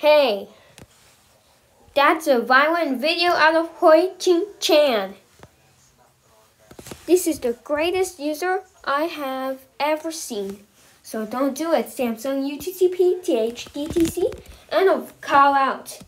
Hey, that's a violent video out of Hoi Ching Chan. This is the greatest user I have ever seen. So don't do it, Samsung UTTP THDTC, and I'll call out.